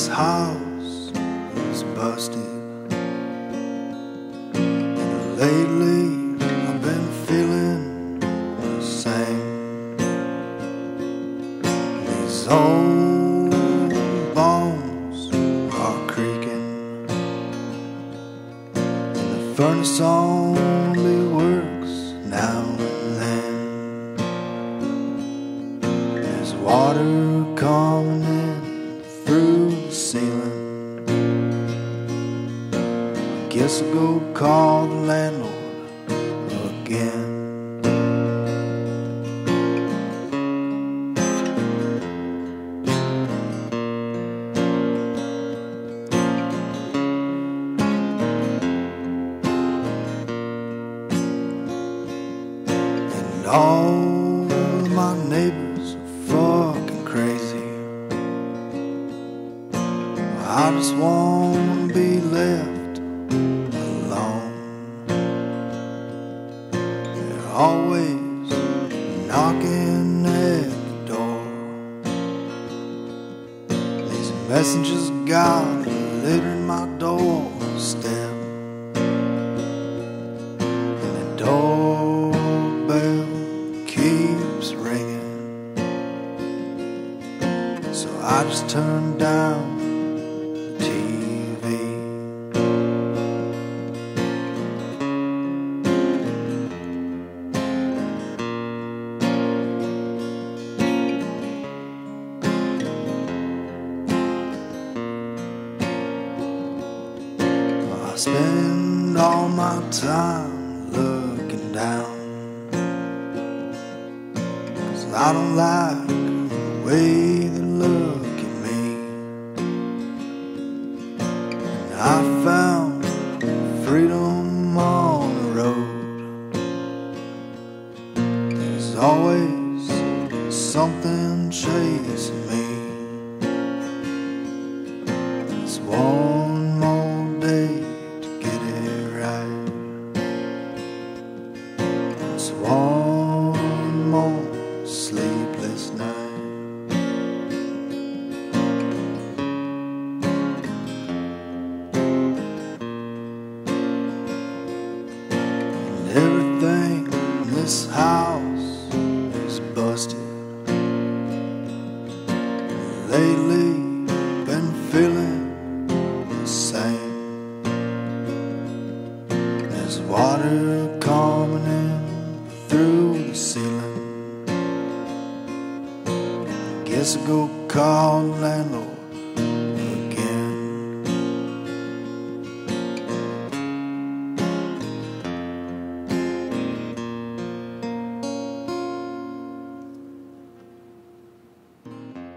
This house is busted. And lately, I've been feeling the same. These old bones are creaking, and the furnace only works Guess I'll go call the landlord again. And all my neighbors are fucking crazy. I just want to be left always knocking at the door. These messengers got littering my doorstep. And the doorbell keeps ringing. So I just turn down spend all my time looking down. Cause I don't like the way they look at me. And I found freedom on the road. There's always something chasing me. It's one more sleepless night. And everything in this house is busted. Lately, been feeling the same. There's water coming in through the ceiling. I'll go call landlord